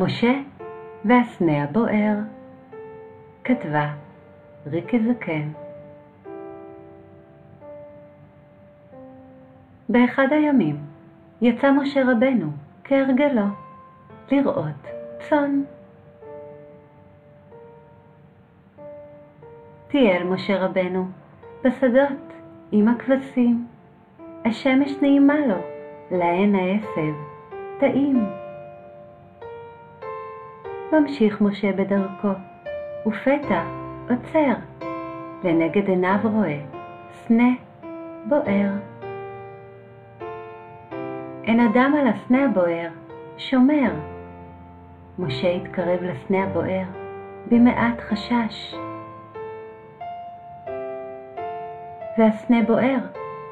משה והסנה הבוער כתבה ריקי זקן באחד הימים יצא משה רבנו כהרגלו לראות צאן. טייל משה רבנו בשדות עם הכבשים, השמש נעימה לו, להן העשב, טעים. ממשיך משה בדרכו, ופתע עוצר, לנגד עיניו רואה סנה בוער. אין אדם על הסנה הבוער, שומר. משה התקרב לסנה הבוער במעט חשש. והסנה בוער,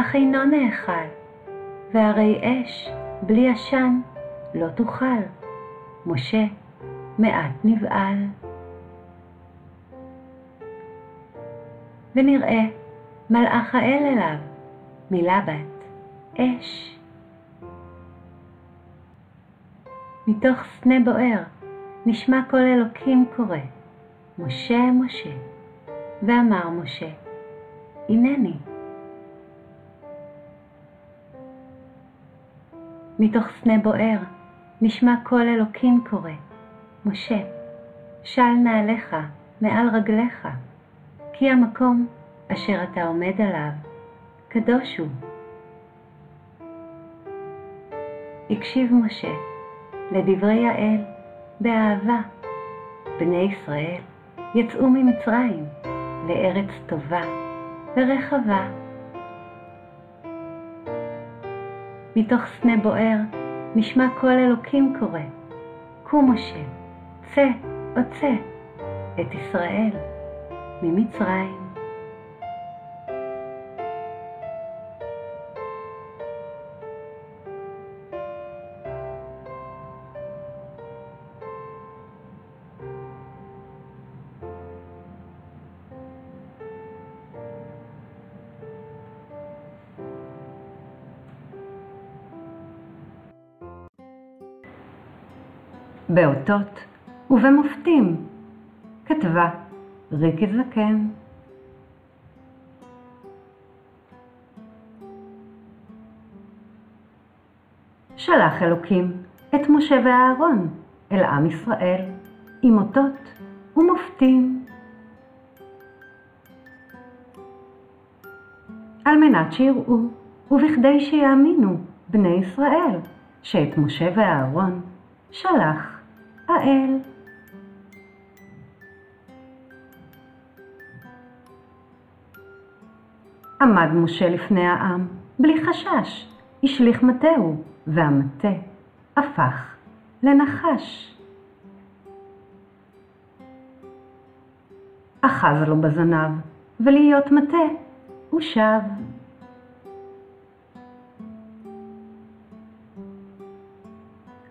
אך אינו נאכל, והרי אש בלי עשן לא תוכל. משה מעט נבהל. ונראה מלאך האל אליו, מלבת, אש. מתוך סנה בוער נשמע קול אלוקים קורא, משה, משה. ואמר משה, הנני. מתוך סנה בוער נשמע קול אלוקים קורא, משה, של נעליך מעל רגליך, כי המקום אשר אתה עומד עליו, קדוש הוא. הקשיב משה לדברי האל באהבה. בני ישראל יצאו ממצרים לארץ טובה ורחבה. מתוך סנה בוער נשמע קול אלוקים קורא, קום משה, צא, עוצה את ישראל ממצרים. באותות ובמופתים, כתבה ריקי זקן. שלח אלוקים את משה ואהרון אל עם ישראל עם אותות ומופתים. על מנת שיראו ובכדי שיאמינו בני ישראל שאת משה ואהרון שלח האל. עמד משה לפני העם, בלי חשש, השליך מטהו, והמטה הפך לנחש. אחז לו בזנב, ולהיות מטה הוא שב.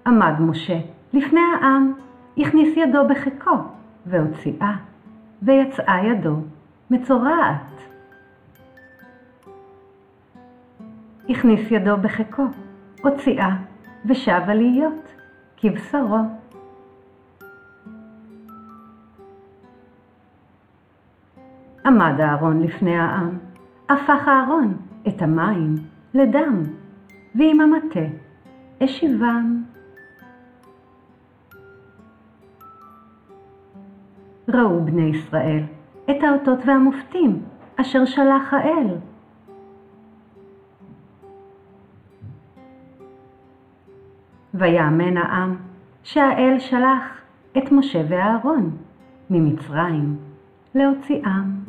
עמד משה לפני העם, הכניס ידו בחיקו, והוציאה, ויצאה ידו מצורעת. הכניס ידו בחיקו, הוציאה, ושבה להיות, כבשרו. עמד אהרון לפני העם, הפך אהרון את המים לדם, ועם המטה השיבם. ראו בני ישראל את האותות והמופתים אשר שלח האל. ויאמן העם שהאל שלח את משה ואהרון ממצרים להוציאם.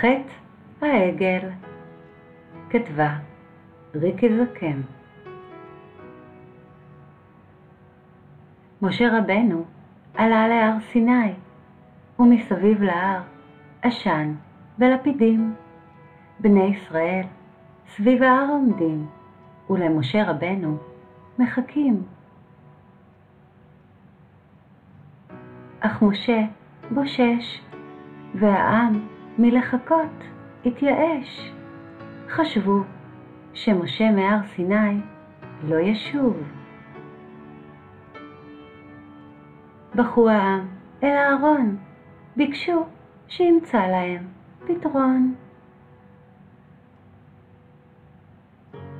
חטא העגל כתבה ריקי זקן משה רבנו עלה להר סיני ומסביב להר עשן ולפידים. בני ישראל סביב ההר עומדים, ולמשה רבנו מחכים. אך משה בושש, והעם מלחכות התייאש. חשבו שמשה מהר סיני לא ישוב. בכו העם אל אהרון, ביקשו שימצא להם פתרון.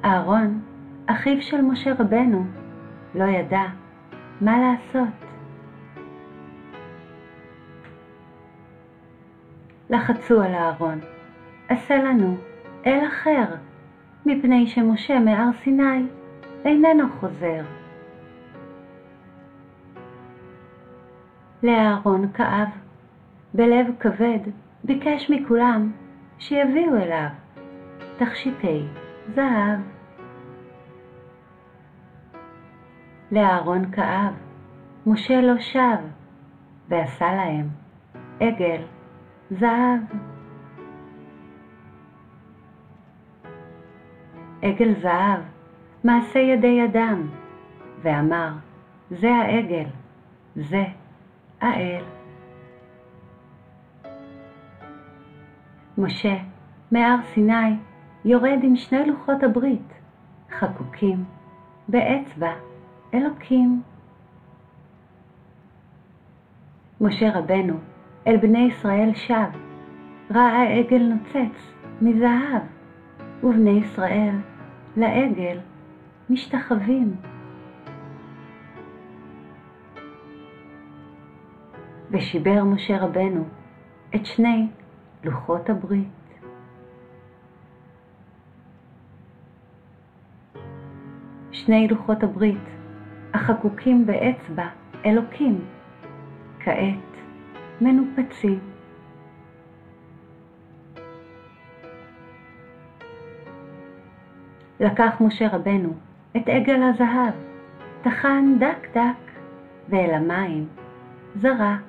אהרון, אחיו של משה רבנו, לא ידע מה לעשות. לחצו על אהרון, עשה לנו אל אחר, מפני שמשה מהר סיני איננו חוזר. לאהרון כאב, בלב כבד ביקש מכולם שיביאו אליו תכשיטי זהב. לאהרון כאב, משה לא שב, ועשה להם עגל זהב. עגל זהב, מעשה ידי אדם, ואמר, זה העגל, זה האל. משה, מהר סיני, יורד עם שני לוחות הברית, חקוקים באצבע אלוקים. משה רבנו אל בני ישראל שב, ראה עגל נוצץ מזהב, ובני ישראל לעגל משתחווים. ושיבר משה רבנו את שני לוחות הברית. שני לוחות הברית, החקוקים באצבע אלוקים, כעת מנופצים. לקח משה רבנו את עגל הזהב, טחן דק דק, ואל המים זרק.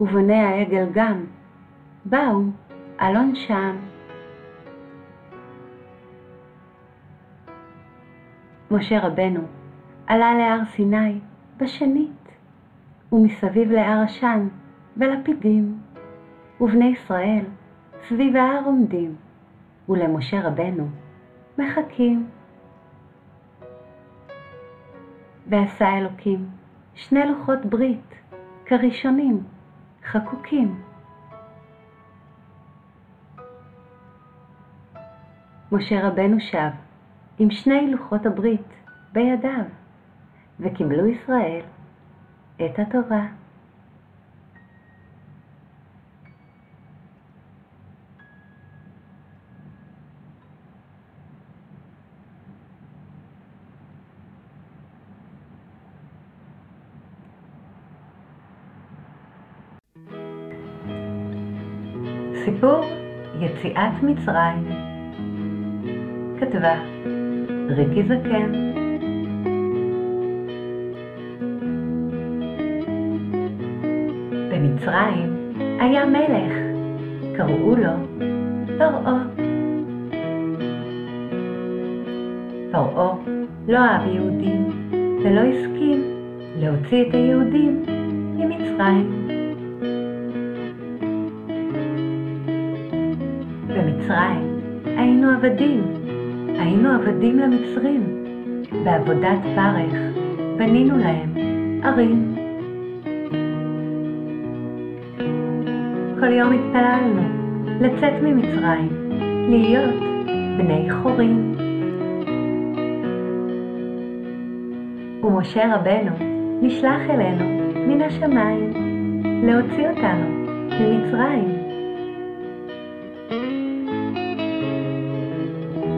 ובני העגל גם באו על עונשם. משה רבנו עלה להר סיני בשנית, ומסביב להר עשן ולפידים, ובני ישראל סביב ההר עומדים, ולמשה רבנו מחכים. ועשה אלוקים שני לוחות ברית כראשונים, חקוקים. משה רבנו שב עם שני לוחות הברית בידיו, וקיבלו ישראל את התורה. סיפור יציאת מצרים כתבה ריקי זקן במצרים היה מלך, קראו לו פרעה. פרעה לא אהב יהודים ולא הסכים להוציא את היהודים ממצרים. במצרים היינו עבדים, היינו עבדים למצרים. בעבודת פרך בנינו להם ערים. כל יום התפללנו לצאת ממצרים, להיות בני חורים. ומשה רבנו נשלח אלינו מן השמיים להוציא אותנו ממצרים.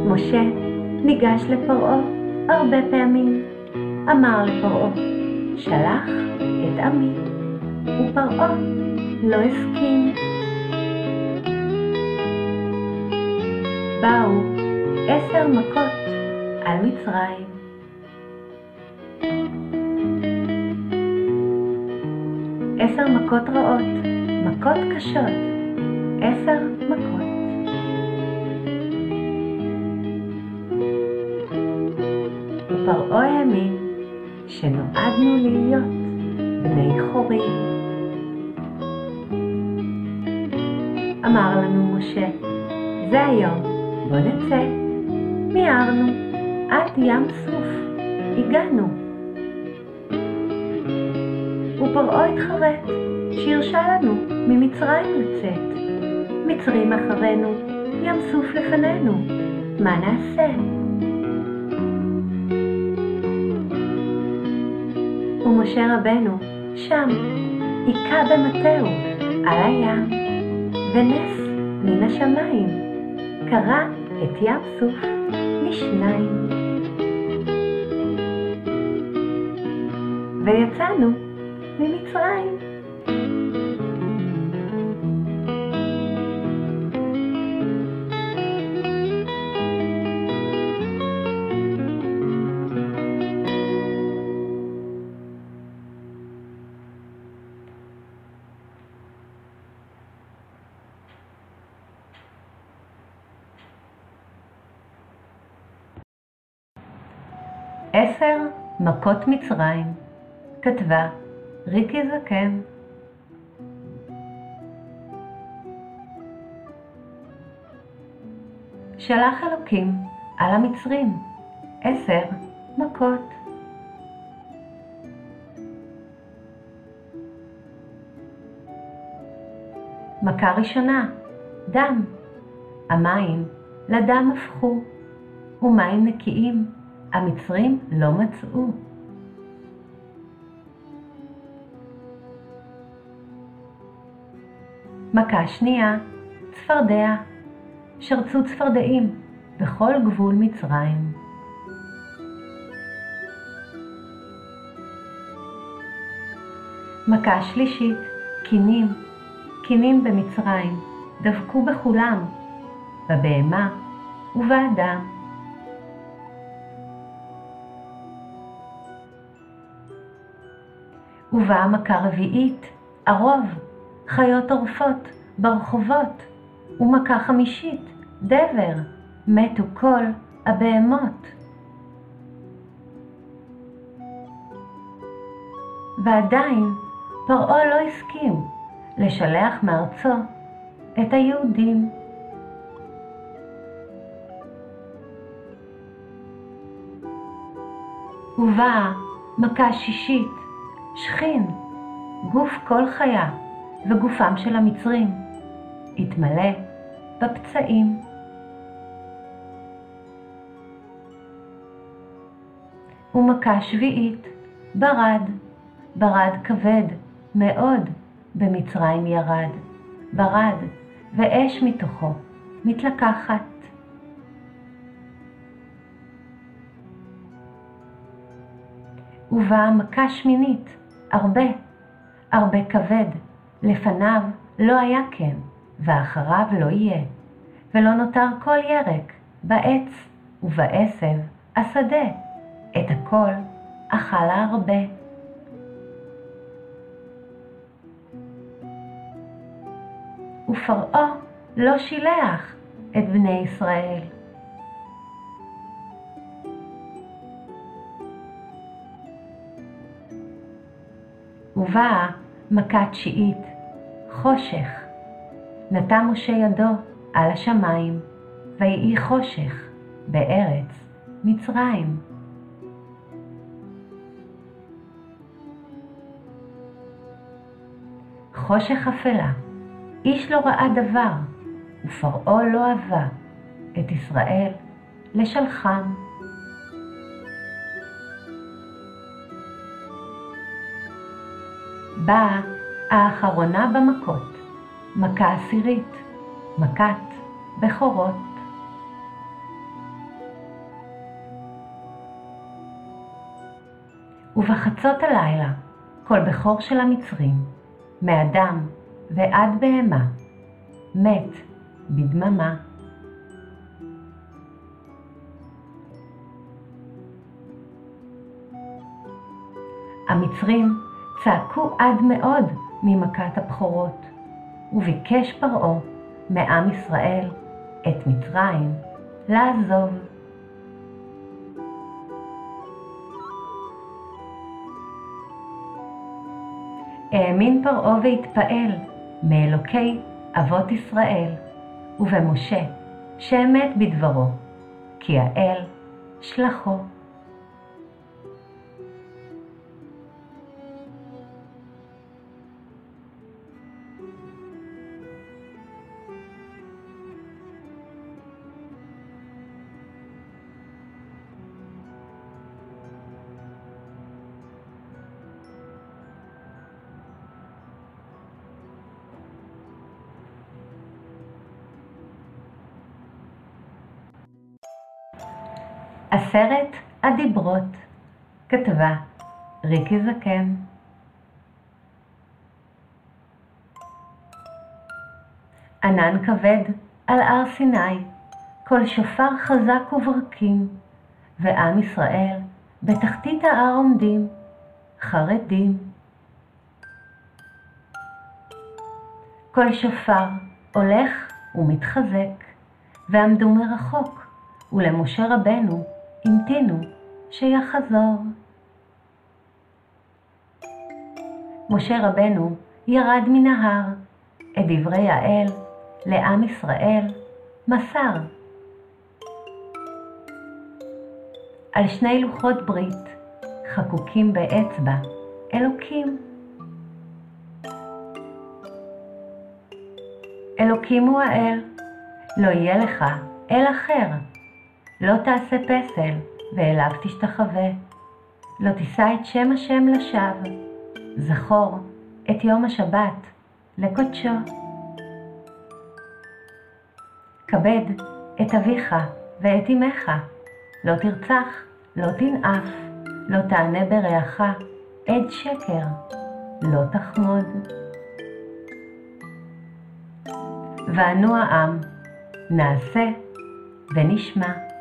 משה ניגש לפרעה הרבה פעמים, אמר לפרעה, שלח את עמי, ופרעה לא הסכים. באו עשר מכות על מצרים. עשר מכות רעות, מכות קשות, עשר מכות. ופרעה האמין שנועדנו להיות בני חורים. אמר לנו משה, זה היום, בוא נצא. מיהרנו, עד ים סוף, הגענו. ופרעה התחרט, שהרשה לנו ממצרים לצאת. מצרים אחרינו, ים סוף לפנינו, מה נעשה? ומשה רבנו שם, היכה במטהו על הים, ונס מן השמיים קרע את ים סוף לשניים. ויצאנו ממצרים. מכות מצרים, כתבה ריקי זקן. שלח אלוקים על המצרים עשר מכות. מכה ראשונה, דם. המים לדם הפכו, ומים נקיים המצרים לא מצאו. מכה שנייה, צפרדע. שרצו צפרדעים בכל גבול מצרים. מכה שלישית, קינים. קינים במצרים דבקו בכולם, בבהמה ובאדם. ובאה מכה רביעית, ערוב, חיות עורפות ברחובות, ומכה חמישית, דבר, מתו כל הבהמות. ועדיין פרעה לא הסכים לשלח מארצו את היהודים. ובאה מכה שישית, שכין, גוף כל חיה וגופם של המצרים, התמלא בפצעים. ומכה שביעית, ברד, ברד כבד מאוד במצרים ירד, ברד, ואש מתוכו מתלקחת. ובאה מכה שמינית, הרבה, הרבה כבד, לפניו לא היה כן, ואחריו לא יהיה, ולא נותר כל ירק, בעץ ובעשב השדה, את הכל אכלה הרבה. ופרעה לא שילח את בני ישראל. ובאה מכה תשיעית, חושך. נטע משה ידו על השמיים, ויהי חושך בארץ מצרים. חושך אפלה, איש לא ראה דבר, ופרעה לא אהבה את ישראל לשלחם. באה האחרונה במכות, מכה עשירית, מכת בכורות. ובחצות הלילה, כל בכור של המצרים, מאדם ועד בהמה, מת בדממה. המצרים צעקו עד מאוד ממכת הבכורות, וביקש פרעה מעם ישראל את מצרים לעזוב. האמין פרעה והתפעל מאלוקי אבות ישראל, ובמשה, שאמת בדברו, כי האל שלחו. עשרת הדיברות כתבה ריקי זקן ענן כבד על הר סיני, קול שופר חזק וברקים, ועם ישראל בתחתית ההר עומדים, חרדים. קול שופר הולך ומתחזק, ועמדו מרחוק, ולמשה רבנו המתינו שיחזור. משה רבנו ירד מן ההר, את דברי האל לעם ישראל מסר. על שני לוחות ברית חקוקים באצבע אלוקים. אלוקים הוא האל, לא יהיה לך אל אחר. לא תעשה פסל, ואליו תשתחווה. לא תישא את שם השם לשווא. זכור את יום השבת לקודשו. כבד את אביך ואת אמך. לא תרצח, לא תנאף, לא תענה ברעך עד שקר, לא תחמוד. וענו העם, נעשה ונשמע.